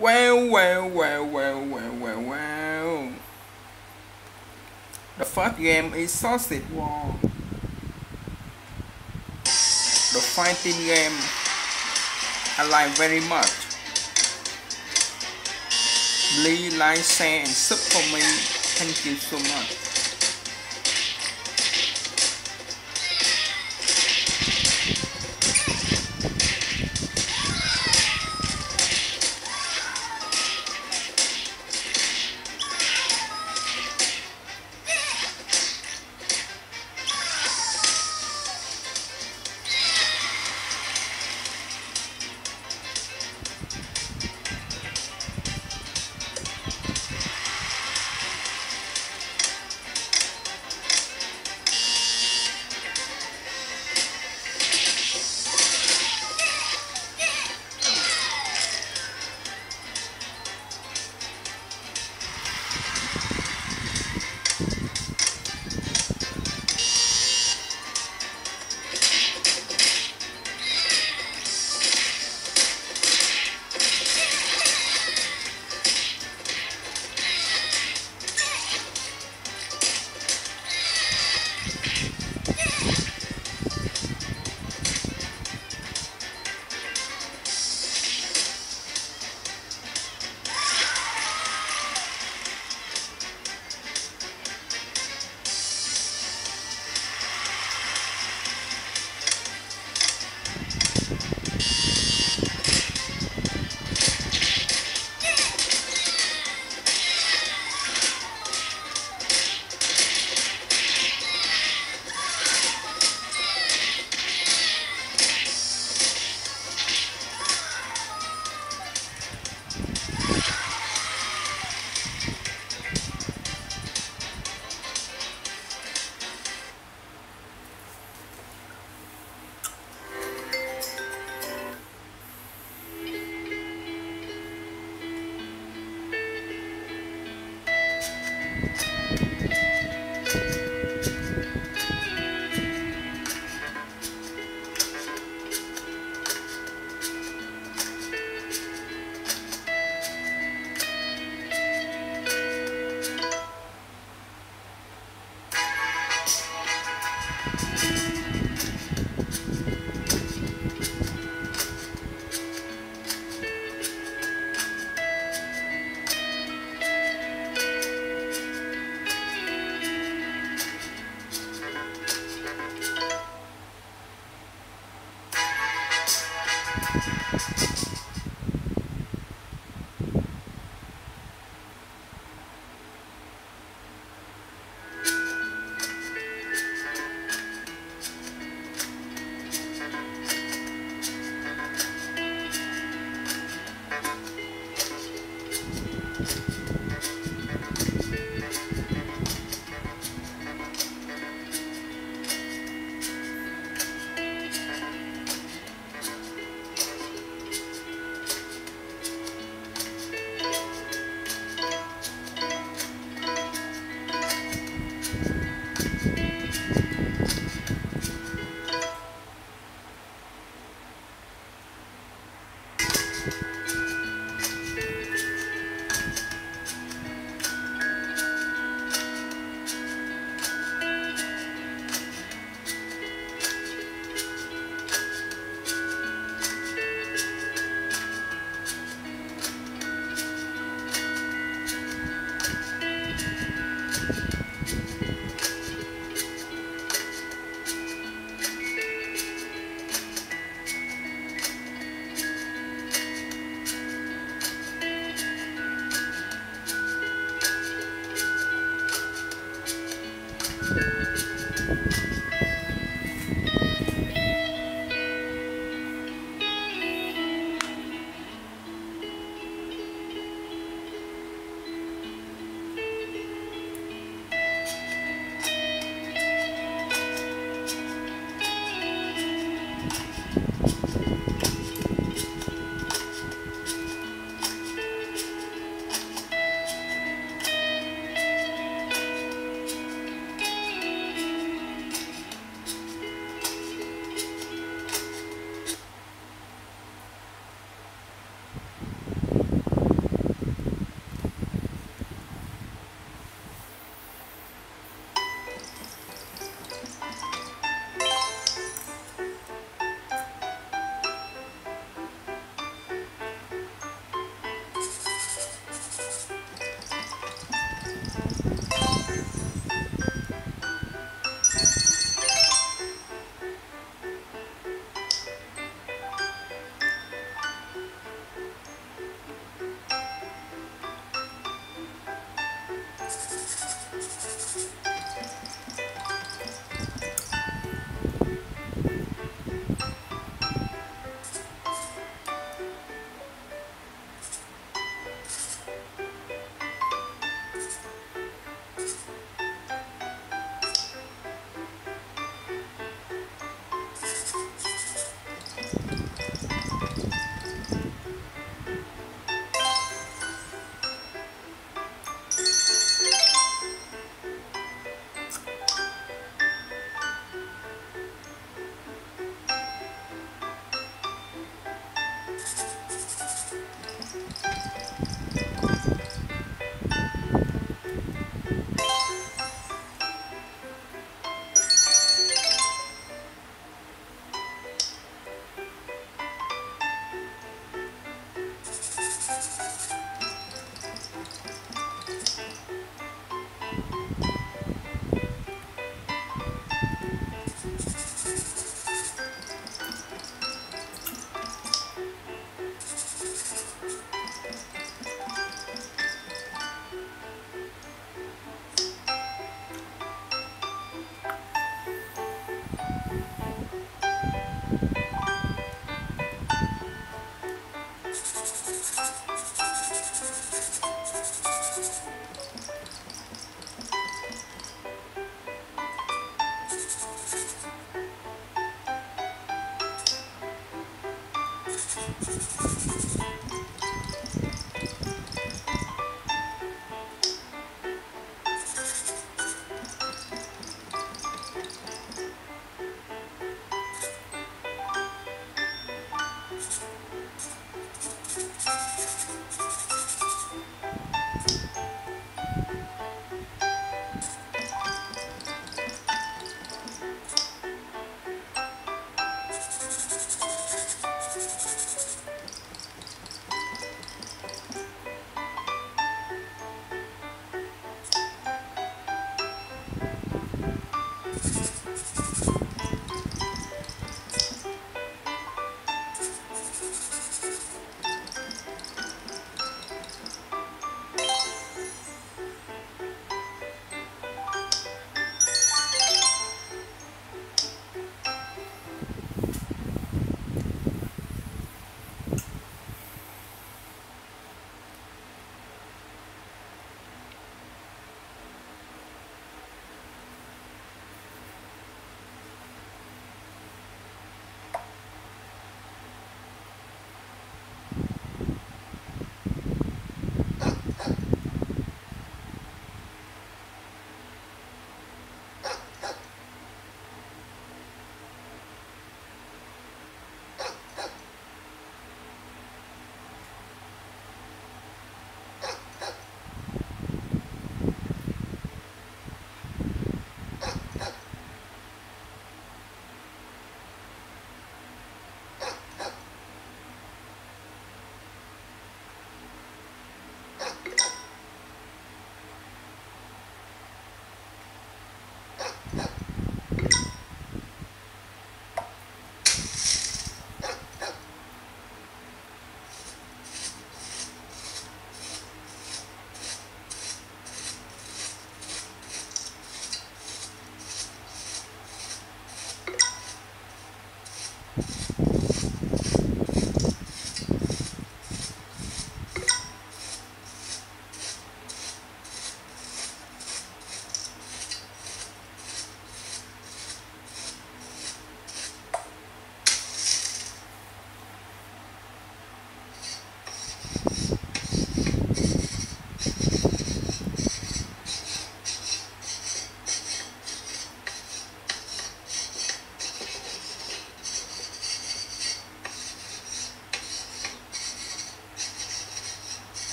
Well, well, well, well, well, well, well. The first game is Sausage War. The fighting game I like very much. Please like, share and sub for me. Thank you so much.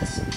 Yes.